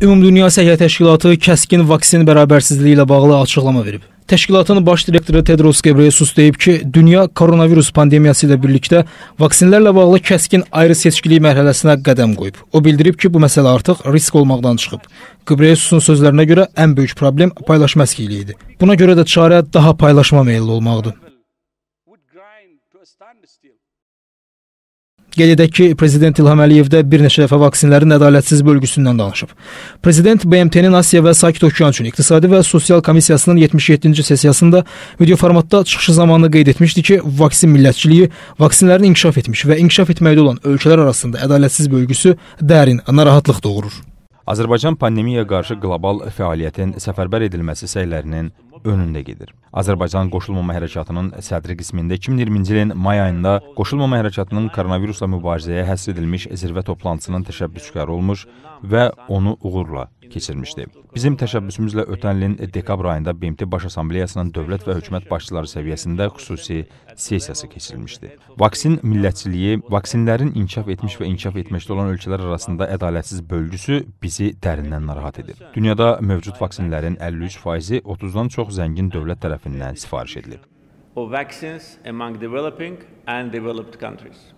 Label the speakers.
Speaker 1: Ümumdünya Səhiyyə Təşkilatı kəskin vaksin bərabərsizliyi ilə bağlı açıqlama verib. Təşkilatın baş direktoru Tedros Ghebreyesus deyib ki, dünya koronavirus pandemiyası ilə birlikdə vaksinlərlə bağlı kəskin ayrı seçkilik mərhələsinə qədəm qoyub. O bildirib ki, bu məsələ artıq risk olmaqdan çıxıb. Ghebreyesusun sözlərinə görə ən böyük problem paylaşma əskiliyi idi. Buna görə də çarə daha paylaşma meyilli olmaqdır. Qeyd edək ki, prezident İlham Əliyev də bir neçə dəfə vaksinlərin ədalətsiz bölgüsündən danışıb. Prezident BMT-nin Asiya və Sakit Okean üçün İqtisadi və Sosial Komissiyasının 77-ci sessiyasında video formatda çıxışı zamanı qeyd etmişdi ki, vaksin millətçiliyi vaksinlərin inkişaf etmiş və inkişaf etməkdə olan ölkələr arasında ədalətsiz bölgüsü dərin narahatlıq doğurur.
Speaker 2: Azərbaycan pandemiyaya qarşı qlobal fəaliyyətin səfərbər edilməsi səylərinin önündə gedir. Azərbaycan Qoşulmama Hərəkatının sədri qismində 2020-ci ilin may ayında Qoşulmama Hərəkatının koronavirusla mübarizəyə həsr edilmiş zirvə toplantısının təşəbbüskarı olmuş və onu uğurla keçirmişdi. Bizim təşəbbüsümüzlə ötən ilin dekabr ayında BMT Baş Assambleyasının dövlət və hökumət başçıları səviyyəsində xüsusi sessiyası keçirilmişdi. Vaksin millətçiliyi, vaksinlərin inkişaf etmiş və inkişaf etməkdə olan ölkələr arasında ədalətsiz bölgüsü bizi dərindən narahat edir. Dünyada mövcud vaksinlərin 53%-i 30-dan çox zəngin dövlət tərəfindən sifariş edilib.
Speaker 3: Of vaccines among developing and developed countries.